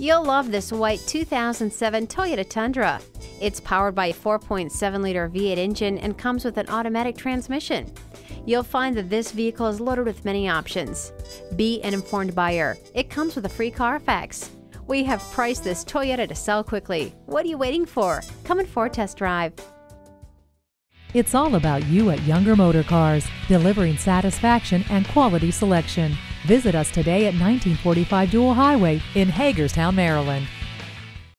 You'll love this white 2007 Toyota Tundra. It's powered by a 4.7 liter V8 engine and comes with an automatic transmission. You'll find that this vehicle is loaded with many options. Be an informed buyer. It comes with a free Carfax. We have priced this Toyota to sell quickly. What are you waiting for? Come in for a test drive. It's all about you at Younger Motor Cars, delivering satisfaction and quality selection. Visit us today at 1945 Dual Highway in Hagerstown, Maryland.